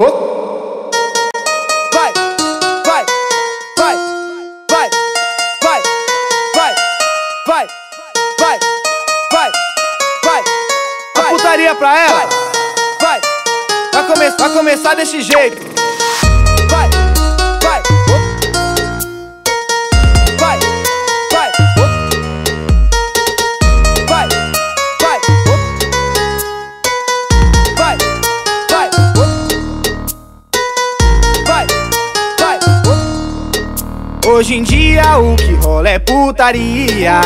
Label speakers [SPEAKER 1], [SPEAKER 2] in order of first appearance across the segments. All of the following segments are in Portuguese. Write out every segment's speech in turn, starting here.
[SPEAKER 1] Vai, vai, vai, vai, vai, vai, vai, vai, vai, vai, vai. A putaria pra ela. Vai, vai, come vai começar desse jeito. Vai, vai, vai, Hoje em dia o que rola é putaria.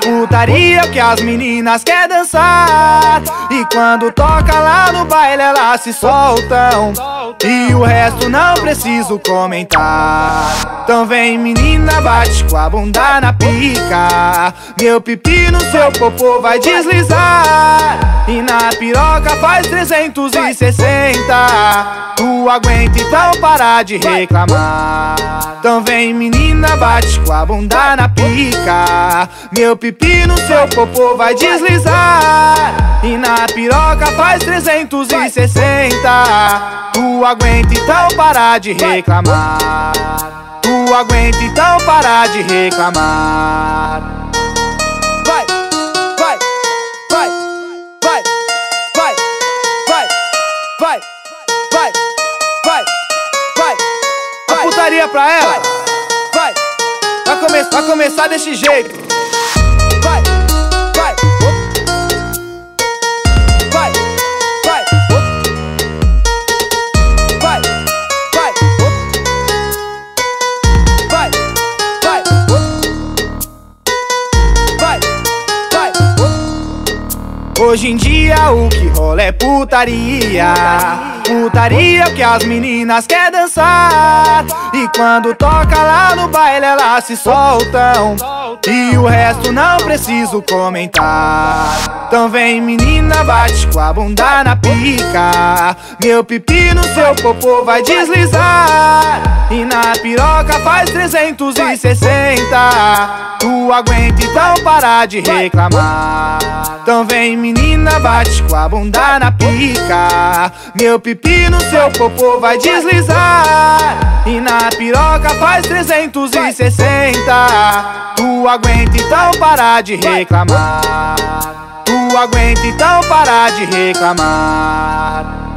[SPEAKER 1] Putaria que as meninas querem dançar. E quando toca lá no baile elas se soltam. E o resto não preciso comentar. Então vem menina, bate com a bunda na pica. Meu pipi no seu popô vai deslizar. E na piroca faz 360. Tu aguenta então parar de reclamar. Então vem menina, bate com a bunda na pica. Meu pipi no seu popô vai deslizar. E na piroca faz 360. Tu aguenta então parar de reclamar. Tu aguenta então parar de reclamar. Vai, vai, vai, vai, vai, vai, vai, vai, vai, vai. A putaria pra ela. Vai, vai, come vai começar desse jeito. Hoje em dia o que rola é putaria. Putaria que as meninas querem dançar. E quando toca lá no baile elas se soltam. E o resto não preciso comentar. Então vem menina, bate com a bunda na pica. Meu pipi no seu popô vai deslizar. E piroca faz 360. Tu aguenta então parar de reclamar. Então vem menina, bate com a bunda na pica. Meu pipi no seu popô vai deslizar. E na piroca faz 360. Tu aguenta então parar de reclamar. Tu aguenta então parar de reclamar.